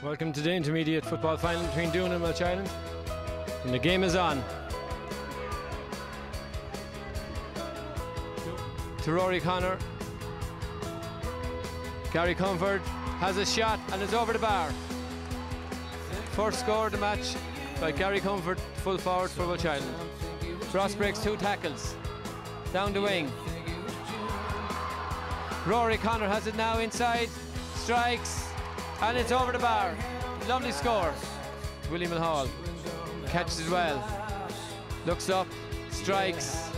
Welcome to the intermediate football final between Doon and Walsh Island. And the game is on. To Rory Connor. Gary Comerford has a shot and it's over the bar. First score of the match by Gary Comerford, full forward for Walsh Island. Ross breaks two tackles. Down the wing. Rory Connor has it now inside. Strikes. And it's over the bar. Lovely score. William Hall catches it well. Looks up. Strikes.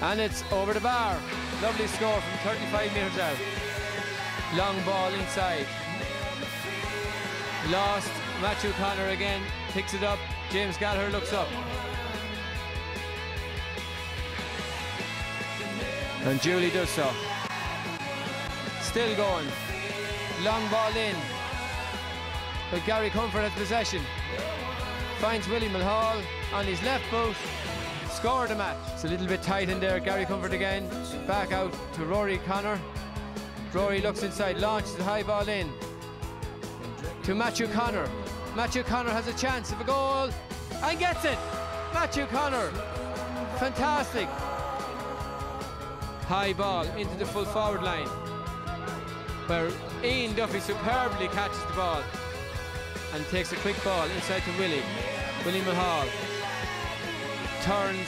And it's over the bar. Lovely score from 35 metres out. Long ball inside. Lost. Matthew Connor again picks it up. James Gallagher looks up. And Julie does so. Still going. Long ball in. But Gary Comerford has possession. Finds William Hall on his left boot. Scored the match. It's a little bit tight in there. Gary Comerford again. Back out to Rory Connor. Rory looks inside, launches the high ball in. To Matthew Connor. Matthew Connor has a chance of a goal and gets it. Matthew Connor. Fantastic. High ball into the full forward line where Ian Duffy superbly catches the ball and takes a quick ball inside to Willie. Willie Mulhall turns,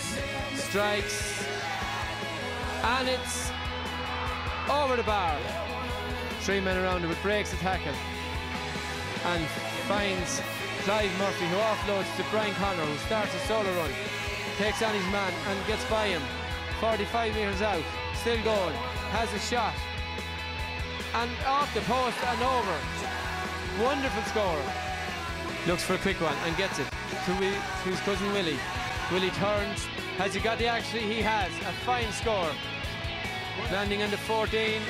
strikes, and it's over the bar. Three men around him, it breaks the tackle and finds Clive Murphy who offloads to Brian Connor who starts a solo run, takes on his man and gets by him. 45 metres out, still going, has a shot, and off the post and over. Wonderful score. Looks for a quick one and gets it to, to his cousin Willie. Willie turns. Has he got the action? He has. A fine score. Landing on the 14.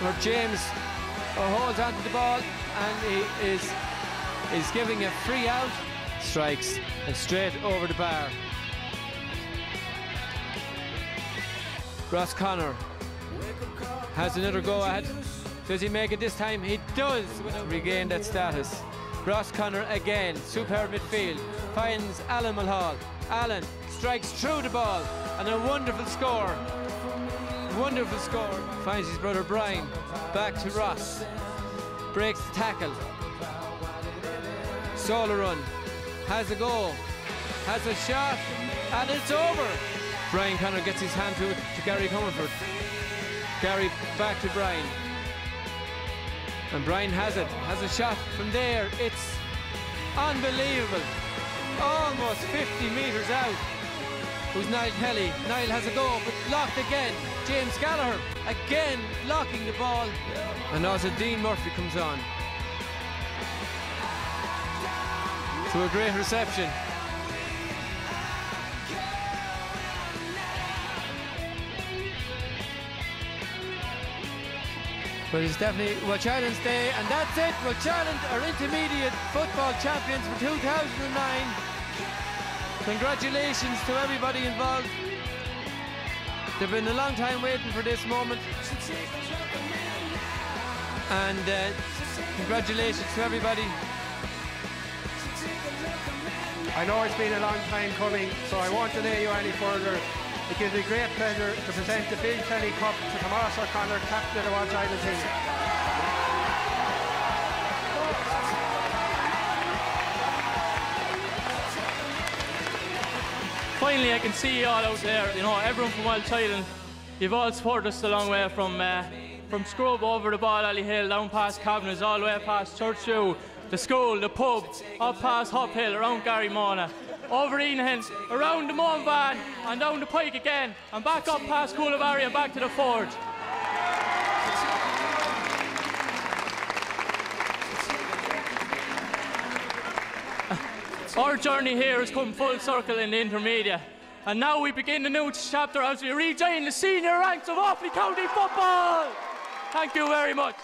Where James holds onto the ball and he is, is giving a free out. Strikes and straight over the bar. Ross Connor has another go at. Does he make it this time? He does regain that status. Ross Connor again, superb midfield, finds Alan Mulhall. Alan strikes through the ball and a wonderful score. Wonderful score. Finds his brother Brian. Back to Ross. Breaks the tackle. Solo run. Has a goal. Has a shot. And it's over. Brian Connor gets his hand to to Gary Comerford. Gary back to Brian. And Brian has it, has a shot from there. It's unbelievable. Almost 50 metres out. Who's Niall Kelly? Niall has a goal, but locked again. James Gallagher again blocking the ball. And also Dean Murphy comes on. To a great reception. But it's definitely Walsh Island's day, and that's it. Walsh Island are intermediate football champions for 2009. Congratulations to everybody involved. They've been a long time waiting for this moment. And uh, congratulations to everybody. I know it's been a long time coming, so I won't delay you any further. It gives me great pleasure to present the Bill Kelly Cup to Tomas O'Connor, captain of the Walsh Island team. Finally, I can see you all out there. You know, everyone from Walsh Island, you've all supported us a long way from uh, from Scrub over the Ball Alley Hill, down past Cabinets, all the way past Churchview, the school, the pub, up past Hop Hill, around Garrymona over Enahan, around the Moon Van, and down the pike again, and back up past Coolabary and back to the Forge. Our journey here has come full circle in the intermediate, and now we begin the new chapter as we rejoin the senior ranks of Offaly County football. Thank you very much.